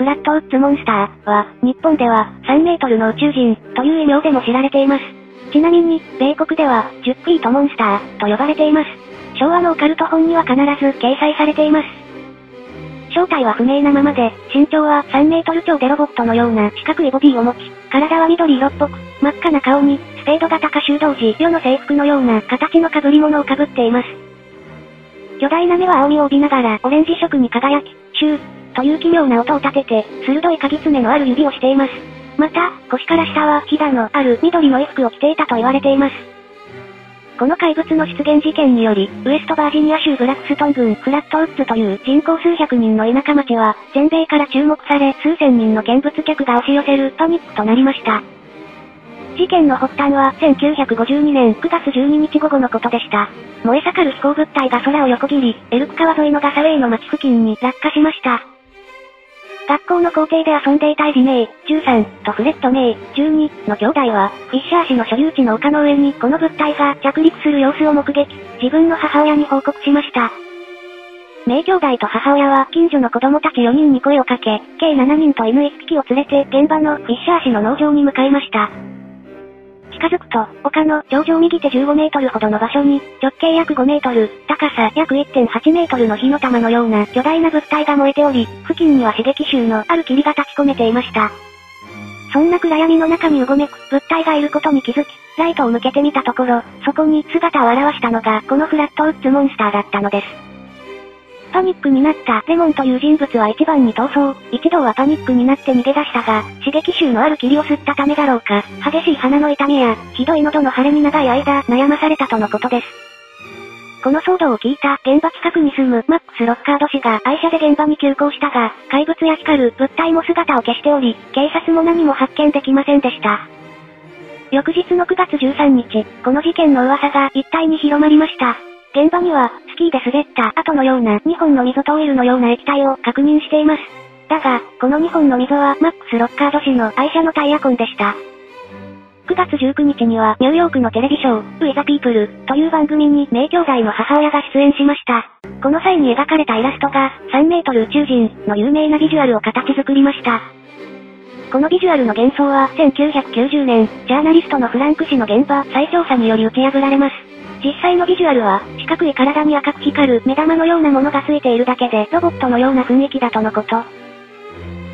フラットウッズモンスターは、日本では3メートルの宇宙人という異名でも知られています。ちなみに、米国では10フィートモンスターと呼ばれています。昭和のオカルト本には必ず掲載されています。正体は不明なままで、身長は3メートル超でロボットのような四角いボディを持ち、体は緑色っぽく、真っ赤な顔に、スペード型歌集同時世の制服のような形の被り物を被っています。巨大な目は青みを帯びながらオレンジ色に輝き、シュー、という奇妙な音を立てて、鋭い鍵爪のある指をしています。また、腰から下は、ひだのある緑の衣服を着ていたと言われています。この怪物の出現事件により、ウエストバージニア州ブラックストン郡フラットウッズという人口数百人の田舎町は、全米から注目され数千人の見物客が押し寄せるパニックとなりました。事件の発端は1952年9月12日午後のことでした。燃え盛る飛行物体が空を横切り、エルク川沿いのガサウェイの町付近に落下しました。学校の校庭で遊んでいたエジメイ、13とフレッドメイ、12の兄弟は、フィッシャー氏の所有地の丘の上にこの物体が着陸する様子を目撃、自分の母親に報告しました。メイ兄弟と母親は近所の子供たち4人に声をかけ、計7人と犬1匹を連れて現場のフィッシャー氏の農場に向かいました。近づくと、丘の頂上右手15メートルほどの場所に、直径約5メートル、高さ約1.8メートルの火の玉のような巨大な物体が燃えており、付近には刺激臭のある霧が立ち込めていました。そんな暗闇の中にうごめく物体がいることに気づき、ライトを向けてみたところ、そこに姿を現したのがこのフラットウッズモンスターだったのです。パニックになったレモンという人物は一番に逃走。一度はパニックになって逃げ出したが、刺激臭のある霧を吸ったためだろうか、激しい鼻の痛みや、ひどい喉の腫れに長い間悩まされたとのことです。この騒動を聞いた現場近くに住むマックス・ロッカード氏が愛車で現場に急行したが、怪物や光る物体も姿を消しており、警察も何も発見できませんでした。翌日の9月13日、この事件の噂が一帯に広まりました。現場には、スキーで滑った後のような2本の溝とオイルのような液体を確認しています。だが、この2本の溝はマックス・ロッカード氏の愛車のタイヤ痕でした。9月19日にはニューヨークのテレビショー、ウィザ・ピープルという番組に名兄弟の母親が出演しました。この際に描かれたイラストが3メートル宇宙人の有名なビジュアルを形作りました。このビジュアルの幻想は1990年、ジャーナリストのフランク氏の現場再調査により打ち破られます。実際のビジュアルは、四角い体に赤く光る目玉のようなものがついているだけでロボットのような雰囲気だとのこと。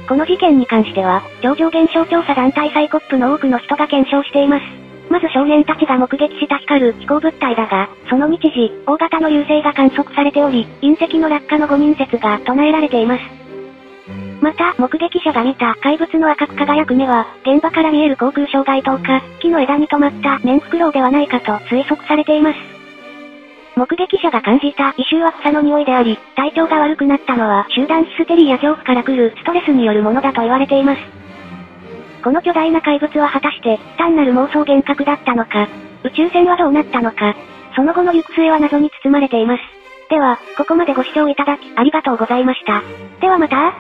この事件に関しては、超常現象調査団体サイコップの多くの人が検証しています。まず少年たちが目撃した光る飛行物体だが、その日時、大型の流星が観測されており、隕石の落下の誤認説が唱えられています。また、目撃者が見た怪物の赤く輝く目は、現場から見える航空障害灯か、木の枝に止まったメンフクロウではないかと推測されています。目撃者が感じた異臭は草の匂いであり、体調が悪くなったのは集団ヒステリーや恐怖から来るストレスによるものだと言われています。この巨大な怪物は果たして、単なる妄想幻覚だったのか、宇宙船はどうなったのか、その後の行く末は謎に包まれています。では、ここまでご視聴いただき、ありがとうございました。ではまた